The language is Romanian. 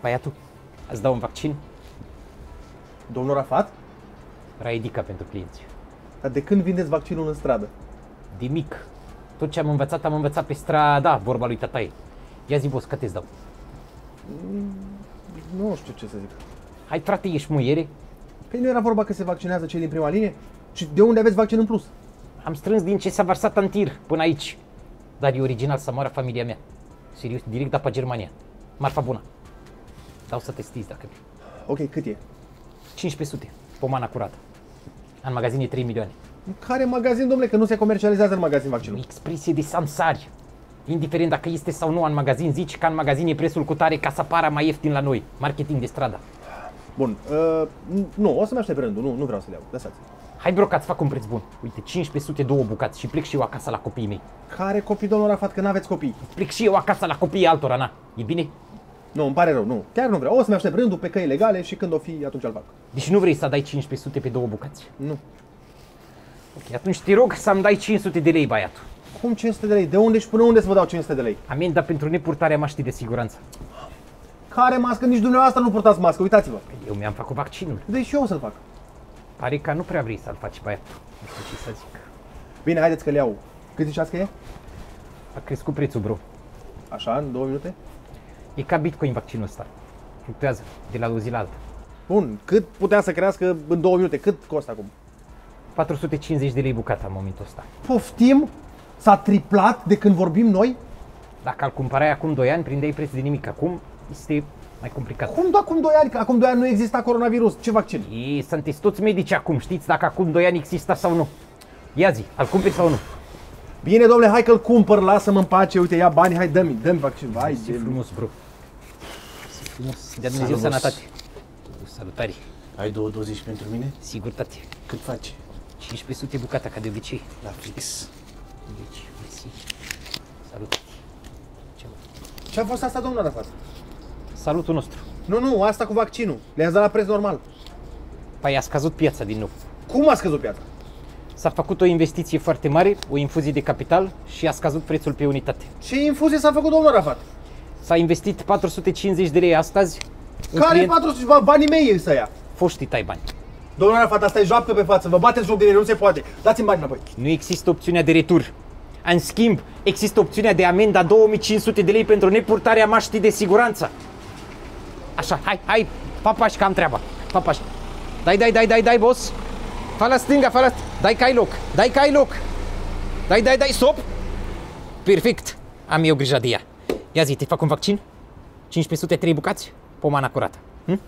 Băiatul, îți dau un vaccin? Domnul Rafat? Raidica pentru clienți. Dar de când vindeți vaccinul în stradă? De mic. Tot ce am învățat, am învățat pe strada, vorba lui tataie. Ia zi, boss, cât îți dau? Nu știu ce să zic. Hai, frate, ești muiere? Păi nu era vorba că se vaccinează cei din prima linie? Și de unde aveți vaccin în plus? Am strâns din ce s-a varsat în tir până aici. Dar e original să moară familia mea. Serios, direct da pe Germania. Marfa bună. Dau să testezi dacă vrei. Ok, cât e? 1500, pomana curată. În magazin e 3 milioane. În care magazin, domnule, că nu se comercializează în magazin vaccinul? Expresie de samsari. Indiferent dacă este sau nu în magazin, zici că în magazin e prețul cu tare ca să apară mai ieftin la noi. Marketing de stradă. Bun, uh, nu, o să-mi aștept rândul, nu, nu vreau să le iau, lăsați. Hai brocat, fac un preț bun. Uite, 1500, două bucați și plec și eu acasă la copiii mei. Care copii, domnul Rafat, că n-aveți copii? Plec și eu acasă la copiii altora, na. E bine? Nu, îmi pare rău, nu. Chiar nu vreau. O să-mi aștept rândul pe căi legale și când o fi, atunci îl fac. Deci nu vrei să dai 1500 pe două bucați. Nu. Ok, atunci te rog să-mi dai 500 de lei, băiatul. Cum 500 de lei? De unde și până unde să vă dau 500 de lei? Amenda pentru nepurtarea maștii de siguranță. Care mască? Nici dumneavoastră nu purtați mască, uitați-vă. Eu mi-am făcut vaccinul. Deci și eu o să-l fac. Pare că nu prea vrei să-l faci, băiatul. Nu știu ce să zic. Bine, haideți că le iau. Cât ziceați că e? A crescut prețul, bro. Așa, în două minute? E ca Bitcoin vaccinul ăsta. Fluctuează de la o zi la alta. Bun, cât putea să crească în două minute? Cât costă acum? 450 de lei bucata în momentul ăsta. Poftim? S-a triplat de când vorbim noi? Dacă îl cumpărai acum 2 ani, prindeai preț de nimic. Acum este mai complicat. Cum de acum 2 ani? Că acum 2 ani nu exista coronavirus. Ce vaccin? Ei, sunteți toți medici acum, știți dacă acum 2 ani exista sau nu. Ia zi, îl cumperi sau nu? Bine, domnule, hai că-l cumpăr, lasă-mă în pace, uite, ia bani, hai, dă-mi, dă-mi vaccin. Vai, Ce de... frumos, bro. Ce frumos. Dea Dumnezeu Salut. sănătate. Salutare. Ai 2,20 pentru mine? Sigurtate. Cât faci? 1500 bucata, ca de obicei. La fix. Deci, mersi. Salut. Ce Ce a fost asta, domnule Rafat? Salutul nostru. Nu, nu, asta cu vaccinul. Le-ați dat la preț normal. Păi a scăzut piața din nou. Cum a scăzut piața? S-a făcut o investiție foarte mare, o infuzie de capital și a scăzut prețul pe unitate. Ce infuzie s-a făcut, domnul Rafat? S-a investit 450 de lei astăzi. Un Care client- 400? Ba- Banii mei e să ia. Foștii tai bani. Domnul Rafat, asta e joacă pe față, vă bateți joc de mine, nu se poate. Dați-mi bani înapoi. Nu există opțiunea de retur. În schimb, există opțiunea de amenda 2500 de lei pentru nepurtarea maștii de siguranță. Așa, hai, hai, papași că am treaba. Papași. Dai, dai, dai, dai, dai, boss. Fa la stânga, fa la st- Dai că ai loc, dai că ai loc. Dai, dai, dai, stop. Perfect. Am eu grijă de ea. Ia zi, te fac un vaccin? 1503 bucați? Pomana curată. Hm?